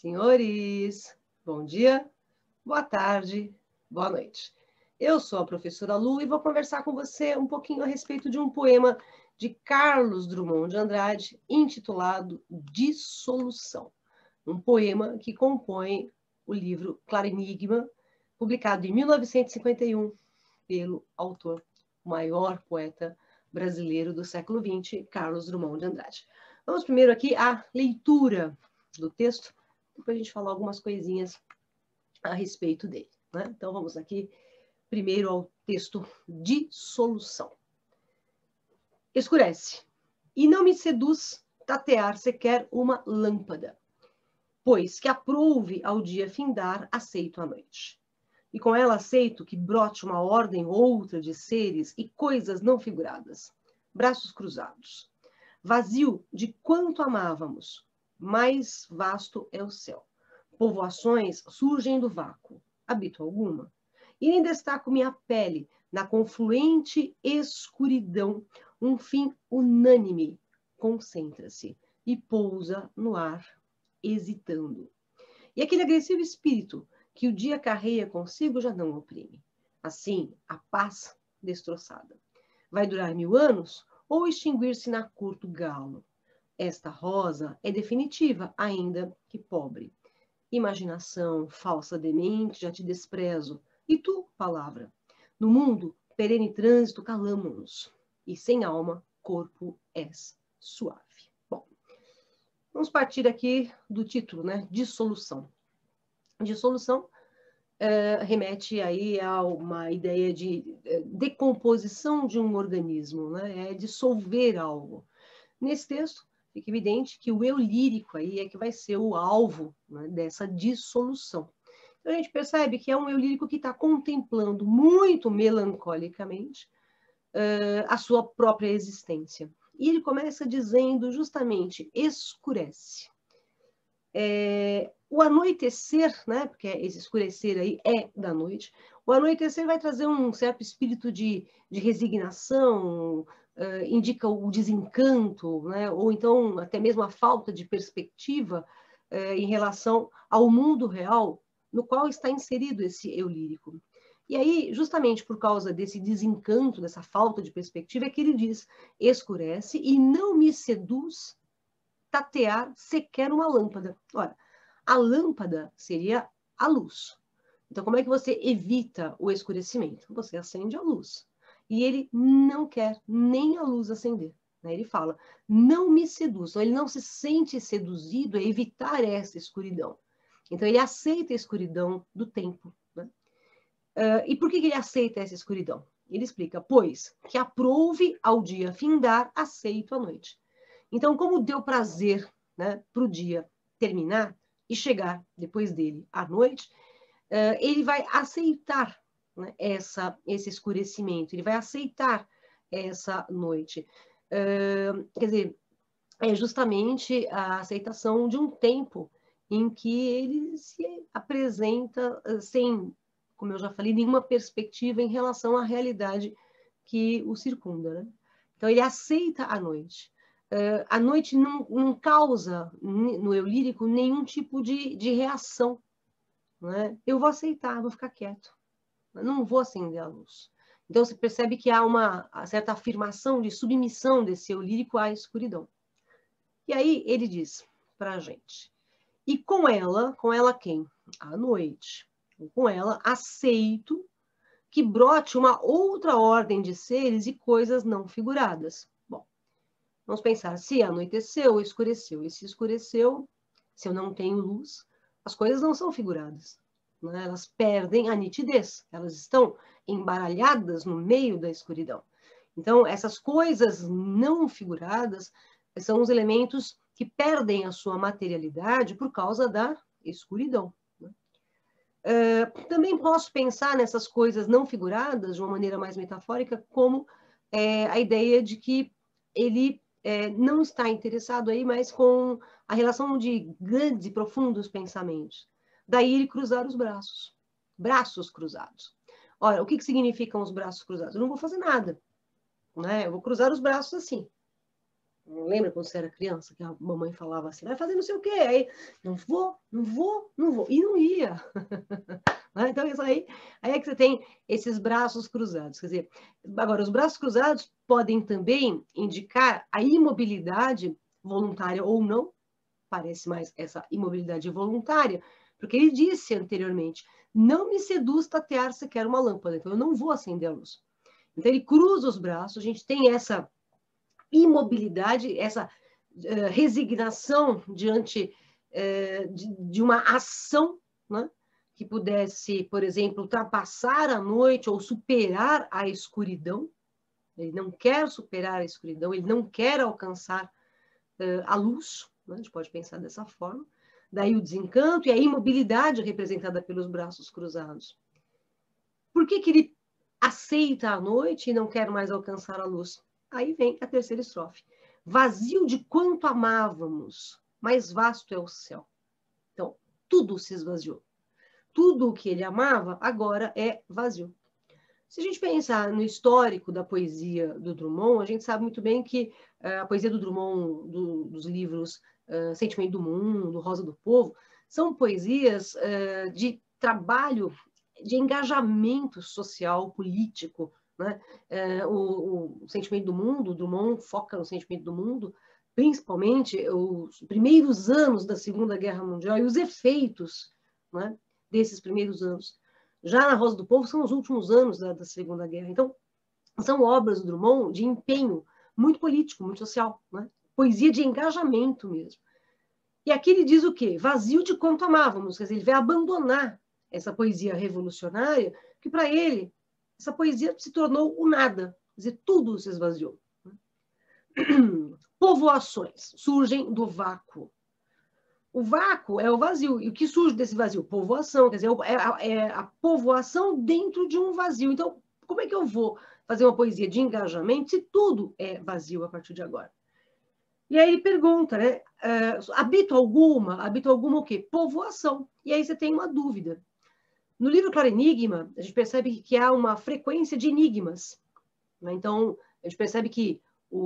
Senhores, bom dia, boa tarde, boa noite. Eu sou a professora Lu e vou conversar com você um pouquinho a respeito de um poema de Carlos Drummond de Andrade intitulado Dissolução. Um poema que compõe o livro Claro Enigma, publicado em 1951 pelo autor, o maior poeta brasileiro do século XX, Carlos Drummond de Andrade. Vamos primeiro aqui à leitura do texto depois a gente falar algumas coisinhas a respeito dele. Né? Então vamos aqui primeiro ao texto de solução. Escurece, e não me seduz tatear sequer uma lâmpada, pois que aprouve ao dia findar, aceito a noite. E com ela aceito que brote uma ordem outra de seres e coisas não figuradas, braços cruzados, vazio de quanto amávamos, mais vasto é o céu. Povoações surgem do vácuo. Habito alguma? E nem destaco minha pele na confluente escuridão. Um fim unânime concentra-se e pousa no ar, hesitando. E aquele agressivo espírito que o dia carreia consigo já não oprime. Assim, a paz destroçada. Vai durar mil anos ou extinguir-se na curto galo? Esta rosa é definitiva, ainda que pobre. Imaginação, falsa demente, já te desprezo. E tu, palavra? No mundo, perene trânsito, calamos-nos. E sem alma, corpo és suave. Bom, vamos partir aqui do título, né? Dissolução. Dissolução é, remete aí a uma ideia de é, decomposição de um organismo, né? É dissolver algo. Nesse texto, fica evidente que o eu lírico aí é que vai ser o alvo né, dessa dissolução. Então a gente percebe que é um eu lírico que está contemplando muito melancolicamente uh, a sua própria existência. E ele começa dizendo justamente escurece. É, o anoitecer, né, porque esse escurecer aí é da noite, o anoitecer vai trazer um certo espírito de, de resignação, uh, indica o desencanto, né? ou então até mesmo a falta de perspectiva uh, em relação ao mundo real no qual está inserido esse eu lírico. E aí, justamente por causa desse desencanto, dessa falta de perspectiva, é que ele diz: escurece e não me seduz tatear sequer uma lâmpada. Ora, a lâmpada seria a luz. Então, como é que você evita o escurecimento? Você acende a luz e ele não quer nem a luz acender. Né? Ele fala, não me seduz. Então, ele não se sente seduzido a evitar essa escuridão. Então, ele aceita a escuridão do tempo. Né? Uh, e por que, que ele aceita essa escuridão? Ele explica, pois que aprouve ao dia findar, aceito a noite. Então, como deu prazer né, para o dia terminar e chegar depois dele à noite, uh, ele vai aceitar né, essa, esse escurecimento, ele vai aceitar essa noite. Uh, quer dizer, é justamente a aceitação de um tempo em que ele se apresenta uh, sem, como eu já falei, nenhuma perspectiva em relação à realidade que o circunda. Né? Então, ele aceita a noite. Uh, a noite não, não, causa no eu lírico nenhum tipo de, de reação. Né? Eu vou aceitar, vou ficar quieto não vou acender a luz. Então você percebe que há uma certa afirmação de submissão desse eu lírico à escuridão. E aí ele diz para a gente: e com ela, com ela quem? A noite. Com ela aceito que brote uma outra ordem de seres e coisas não figuradas. Bom, vamos pensar: se anoiteceu, escureceu, e se escureceu, se eu não tenho luz, as coisas não são figuradas né? elas perdem a nitidez, elas estão embaralhadas no meio da escuridão. Então, essas coisas não figuradas são os elementos que perdem a sua materialidade por causa da escuridão. Né? Uh, também posso pensar nessas coisas não figuradas, de uma maneira mais metafórica, como é, a ideia de que ele é, não está interessado aí mais com a relação de grandes e profundos pensamentos. Daí ele cruzar os braços, braços cruzados. Ora, o que, que significam os braços cruzados? Eu não vou fazer nada, né? Eu vou cruzar os braços assim. Lembra quando você era criança, que a mamãe falava assim, vai fazer não sei o quê, aí, não vou, não vou, não vou, e não ia. Né? então, isso aí, aí é que você tem esses braços cruzados. Quer dizer, agora, os braços cruzados podem também indicar a imobilidade voluntária ou não, parece mais essa imobilidade voluntária, porque ele disse anteriormente, não me seduz tatear sequer uma lâmpada, então eu não vou acender a luz. Então ele cruza os braços, a gente tem essa imobilidade, essa uh, resignação diante uh, de, de, uma ação né, que pudesse, por exemplo, ultrapassar a noite ou superar a escuridão. Ele não quer superar a escuridão, ele não quer alcançar uh, a luz, né, a gente pode pensar dessa forma. Daí o desencanto e a imobilidade representada pelos braços cruzados. Por que, que ele aceita a noite e não quer mais alcançar a luz? Aí vem a terceira estrofe. Vazio de quanto amávamos, mais vasto é o céu. Então, tudo se esvaziou. Tudo o que ele amava agora é vazio. Se a gente pensar no histórico da poesia do Drummond, a gente sabe muito bem que a poesia do Drummond, do, dos livros uh, Sentimento do Mundo, Rosa do Povo, são poesias uh, de trabalho, de engajamento social, político, né? É, o, o, sentimento do mundo, Drummond foca no sentimento do mundo, principalmente os primeiros anos da Segunda Guerra Mundial e os efeitos né, desses primeiros anos. Já na Rosa do Povo são os últimos anos da, da Segunda Guerra. Então, são obras do Drummond de empenho muito político, muito social, né? poesia de engajamento mesmo. E aqui ele diz o quê? Vazio de quanto amávamos, quer dizer, ele vai abandonar essa poesia revolucionária, que para ele essa poesia se tornou o nada, quer dizer, tudo se esvaziou. Povoações surgem do vácuo. O vácuo é o vazio. E o que surge desse vazio? Povoação, quer dizer, é a, é a povoação dentro de um vazio. Então, como é que eu vou fazer uma poesia de engajamento se tudo é vazio a partir de agora? E aí ele pergunta, né? Uh, habito alguma? Habito alguma o quê? Povoação. E aí você tem uma dúvida. No livro Claro Enigma, a gente percebe que há uma frequência de enigmas. Né? Então, a gente percebe que o,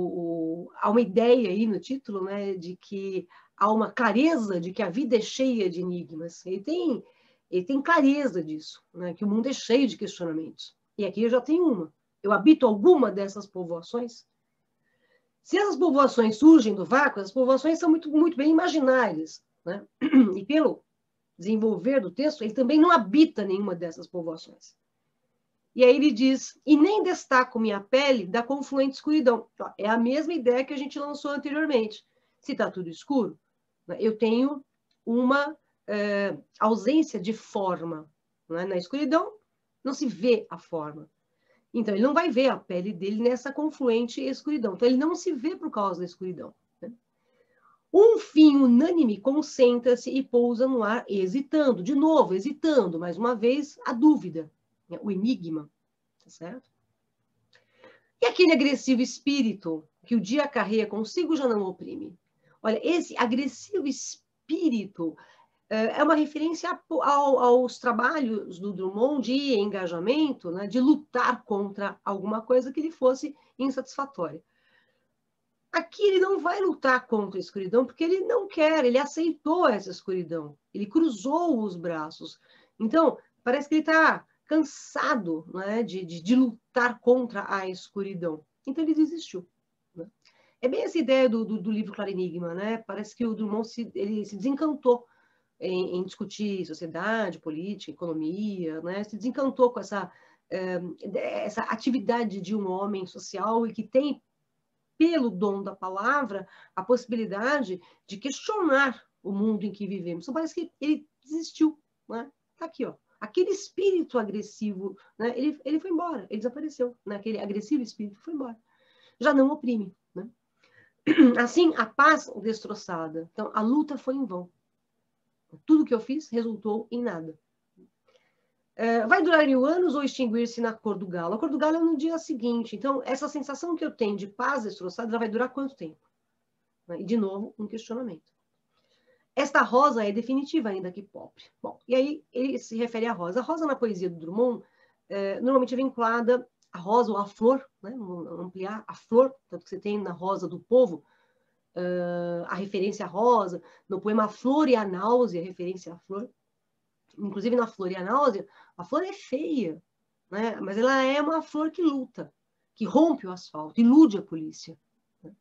o, há uma ideia aí no título né, de que há uma clareza de que a vida é cheia de enigmas. Ele tem, ele tem clareza disso, né, que o mundo é cheio de questionamentos. E aqui eu já tenho uma. Eu habito alguma dessas povoações? Se essas povoações surgem do vácuo, as povoações são muito, muito bem imaginárias. Né? E pelo desenvolver do texto, ele também não habita nenhuma dessas povoações. E aí ele diz, e nem destaco minha pele da confluente escuridão. É a mesma ideia que a gente lançou anteriormente. Se está tudo escuro, né, eu tenho uma é, ausência de forma. Né? Na escuridão, não se vê a forma. Então, ele não vai ver a pele dele nessa confluente escuridão. Então, ele não se vê por causa da escuridão. Um fim unânime concentra-se e pousa no ar, hesitando, de novo, hesitando, mais uma vez, a dúvida, né? o enigma, tá certo? E aquele agressivo espírito que o dia carrega consigo já não oprime. Olha, esse agressivo espírito é, uma referência aos trabalhos do Drummond de engajamento, né, de lutar contra alguma coisa que lhe fosse insatisfatória. Aqui ele não vai lutar contra a escuridão porque ele não quer, ele aceitou essa escuridão, ele cruzou os braços. Então, parece que ele está cansado né, de, de, de, lutar contra a escuridão. Então, ele desistiu. Né? É bem essa ideia do, do, do livro Claro Enigma, né? Parece que o Drummond se, ele se desencantou em, em, discutir sociedade, política, economia, né? Se desencantou com essa, eh, essa atividade de um homem social e que tem pelo dom da palavra, a possibilidade de questionar o mundo em que vivemos. Então, parece que ele desistiu. Né? Tá aqui, ó. Aquele espírito agressivo, né? ele, ele foi embora, ele desapareceu. Né? Aquele agressivo espírito foi embora. Já não oprime. Né? Assim, a paz destroçada. Então, a luta foi em vão. Tudo que eu fiz resultou em nada. É, vai durar mil anos ou extinguir-se na cor do galo? A cor do galo é no dia seguinte. Então, essa sensação que eu tenho de paz destroçada, ela vai durar quanto tempo? Né? E, de novo, um questionamento. Esta rosa é definitiva ainda que pobre. Bom, e aí ele se refere à rosa. A rosa na poesia do Drummond é, normalmente é vinculada à rosa ou à flor, né? Vamos ampliar a flor, tanto que você tem na rosa do povo uh, a referência rosa, no poema Flor e a Náusea, referência à flor. Inclusive na Flor e a Náusea, a flor é feia, né? mas ela é uma flor que luta, que rompe o asfalto, ilude a polícia. Né?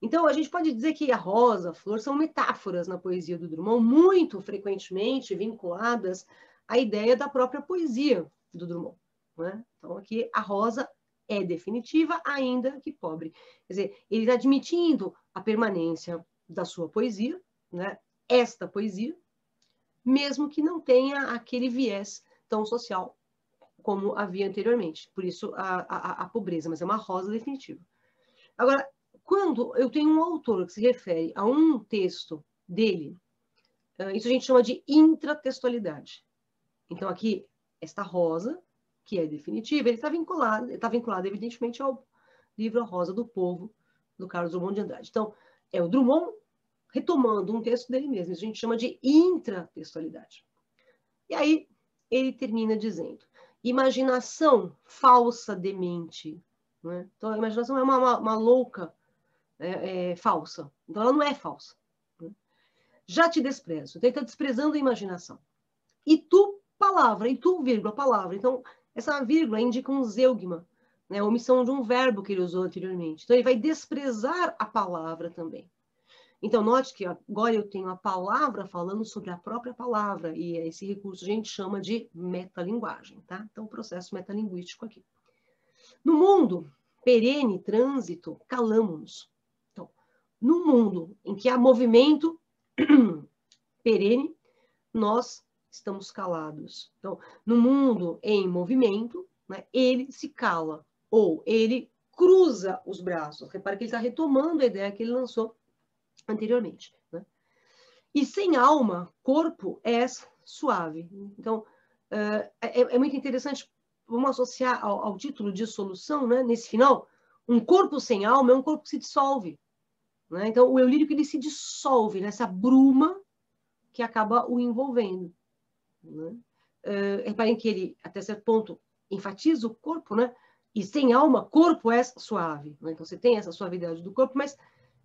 Então, a gente pode dizer que a rosa, a flor, são metáforas na poesia do Drummond, muito frequentemente vinculadas à ideia da própria poesia do Drummond. Né? Então, aqui a rosa é definitiva, ainda que pobre. Quer dizer, ele está admitindo a permanência da sua poesia, né? esta poesia, mesmo que não tenha aquele viés tão social como havia anteriormente. Por isso a, a, a pobreza, mas é uma rosa definitiva. Agora, quando eu tenho um autor que se refere a um texto dele, isso a gente chama de intratextualidade. Então, aqui, esta rosa que é definitiva, ele está vinculado, está vinculado, evidentemente, ao livro A Rosa do Povo, do Carlos Drummond de Andrade. Então, é o Drummond retomando um texto dele mesmo, isso a gente chama de intratextualidade. E aí, ele termina dizendo, imaginação falsa demente. Né? Então, a imaginação é uma, uma, uma louca é, é, falsa. Então, ela não é falsa. Né? Já te desprezo. Então, ele está desprezando a imaginação. E tu, palavra. E tu, vírgula, palavra. Então, essa vírgula indica um zeugma, né, a omissão de um verbo que ele usou anteriormente. Então, ele vai desprezar a palavra também. Então, note que agora eu tenho a palavra falando sobre a própria palavra, e esse recurso a gente chama de metalinguagem, tá? Então, processo metalinguístico aqui. No mundo perene, trânsito, calamos-nos. Então, no mundo em que há movimento perene, nós estamos calados. Então, no mundo em movimento, né, ele se cala ou ele cruza os braços. Repara que ele está retomando a ideia que ele lançou anteriormente. Né? E sem alma, corpo é suave. Então, uh, é, é, muito interessante, vamos associar ao, ao, título de solução, né, nesse final, um corpo sem alma é um corpo que se dissolve. Né? Então, o eu lírico ele se dissolve nessa bruma que acaba o envolvendo. Né? Uh, reparem que ele, até certo ponto, enfatiza o corpo, né? E sem alma, corpo é suave. Né? Então você tem essa suavidade do corpo, mas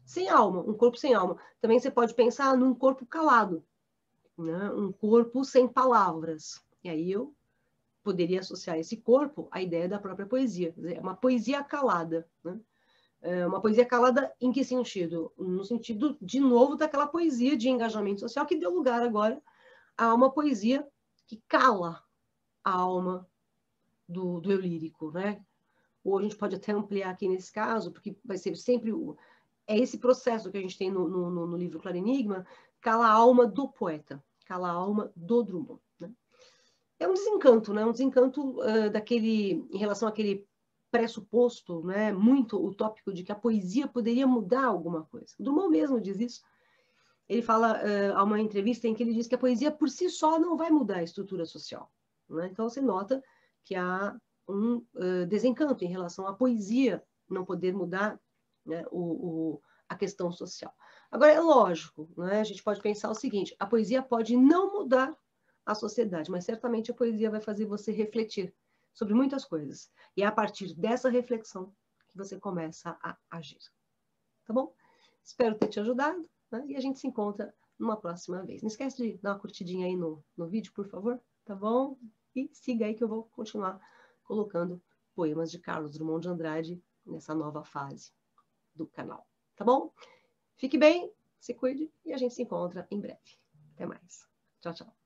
sem alma, um corpo sem alma. Também você pode pensar num corpo calado, né? um corpo sem palavras. E aí eu poderia associar esse corpo à ideia da própria poesia, dizer, uma poesia calada. Né? É uma poesia calada em que sentido? No sentido, de novo, daquela poesia de engajamento social que deu lugar agora há uma poesia que cala a alma do, do eu lírico, né? Ou a gente pode até ampliar aqui nesse caso, porque vai ser sempre o, é esse processo que a gente tem no, no, no livro Claro Enigma, cala a alma do poeta, cala a alma do Drummond. Né? É um desencanto, né? Um desencanto uh, daquele em relação àquele pressuposto, né? Muito utópico de que a poesia poderia mudar alguma coisa. O Drummond mesmo diz isso ele fala uh, a uma entrevista em que ele diz que a poesia por si só não vai mudar a estrutura social. Né? Então você nota que há um uh, desencanto em relação à poesia não poder mudar né, o, o, a questão social. Agora é lógico, né? a gente pode pensar o seguinte: a poesia pode não mudar a sociedade, mas certamente a poesia vai fazer você refletir sobre muitas coisas. E é a partir dessa reflexão que você começa a agir. Tá bom? Espero ter te ajudado. Né? E a gente se encontra numa próxima vez. Não esquece de dar uma curtidinha aí no, no vídeo, por favor, tá bom? E siga aí que eu vou continuar colocando poemas de Carlos Drummond de Andrade nessa nova fase do canal, tá bom? Fique bem, se cuide e a gente se encontra em breve. Até mais. Tchau, tchau.